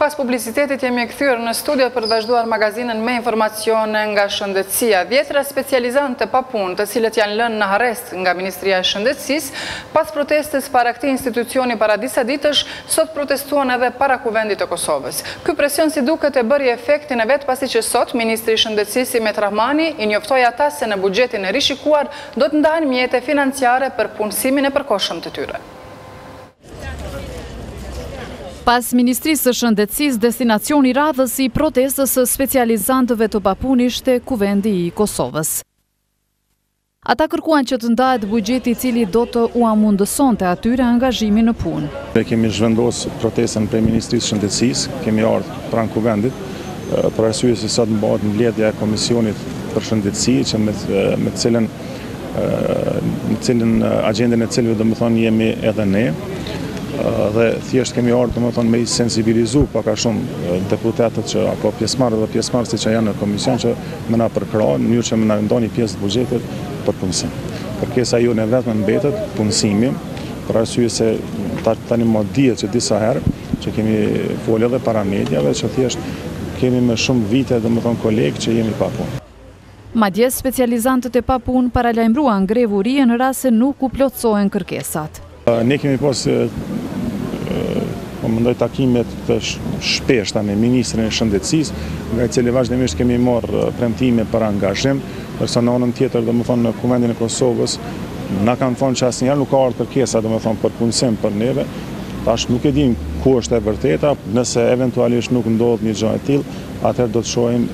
Pas publicitetit jemi kthyer në studio për të vazhduar magazinën me informacione nga shëndetësia. Dhjetra specializantë të papunë, të cilët janë lënë në harresë nga Ministria e Shëndetësisë, pas protestës para këtij institucioni para disa ditësh, sot protestuan edhe para Kuvendit të Kosovës. Ky presion si duket e bëri efektin e vet pasi që sot ministri i Shëndetësisë Imet Rrahmani i njoftoi ata se në buxhetin e rishikuar do të ndahen mjete financiare për punësimin e përkohshëm të tyre. Pas Ministrisë së Shëndetësisë, destinacioni i radhës i protestës së specializantëve të papunë ishte Kuvendi i Kosovës. Ata kërkuan që të ndahet buxheti i cili do t'ua mundësonte atyre angazhimin në punë. Ne kemi zhvendos protestën prej Ministrisë së Shëndetësisë, kemi ardh pranë Kuvendit, për arsye se sot mbahet mbledhja e Komisionit për Shëndetësi, që me të cilën në cilën agjendën e cilëve domethënë jemi edhe ne, dhe thjesht kemi ardh domethënë me i sensibilizu pak a shumë deputetët që apo pjesëmarrë dhe pjesëmarrësit që janë në komision që me na përkrah, në mënyrë që me na nda një pjesë të buxhetit për punësim. Kërkesa jonë e vetme mbetet punësimi, për arsye se tanimë dihet që disa herë, që kemi folë edhe para mediave, që thjesht kemi me shumë vite domethënë kolegë që jemi pa punë. Madje, specializantët e papunë paralajmëruan grevë urie në rast se nuk u plotësohen kërkesat. Ne kemi pas po mendoj takime të shpeshta me ministrin e Shëndetësisë, nga i cili vazhdimisht kemi marrë premtime për angazhim, ndërsa në anën tjetër, domethënë në Kuvendin e Kosovës na kanë thënë që asnjëherë nuk ka ardh kërkesa, domethënë për punësim për neve. Tash nuk e dimë ku është e vërteta, nëse eventualisht nuk ndodh një gjë e tillë, Atëherë do të shohim,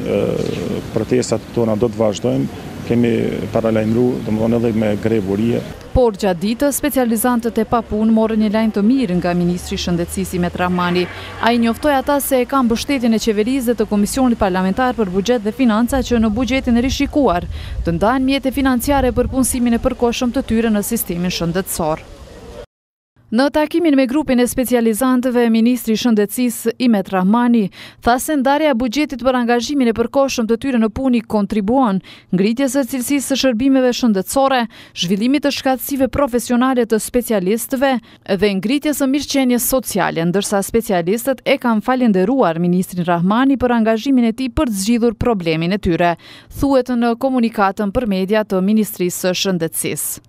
protestat tona do të vazhdojnë, kemi paralajmëru, domethënë edhe me grevë urie. Por gjatë ditës, specializantët e papunë morën një lajm të mirë nga ministri i Shëndetësisë Imet Rrahmani. Ai njoftoi ata se e ka mbështetjen e Qeverisë dhe të Komisionit Parlamentar për Buxhet dhe Financa që në buxhetin e rishikuar të ndahen mjete financiare për punësimin e përkohshëm të tyre në sistemin shëndetësor. Në takimin me grupin e specializantëve, Ministri i Shëndetësisë, Imet Rrahmani, tha se ndarja e buxhetit për angazhimin e përkohshëm të tyre në punë i kontribuon ngritjes së cilësisë së shërbimeve shëndetësore, zhvillimit të shkathtësive profesionale të specialistëve dhe ngritjes së mirëqenies sociale, ndërsa specialistët e kanë falënderuar ministrin Rrahmani për angazhimin e tij për të zgjidhur problemin e tyre, thuhet në komunikatën për media të Ministrisë së Shëndetësisë.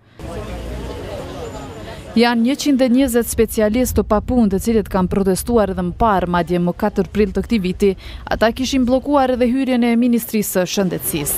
Janë njëqind e njëzet specialistë të papunë të cilët kanë protestuar edhe më parë, madje më katër prill të këtij viti, ata kishin bllokuar edhe hyrjen e Ministrisë së Shëndetësisë.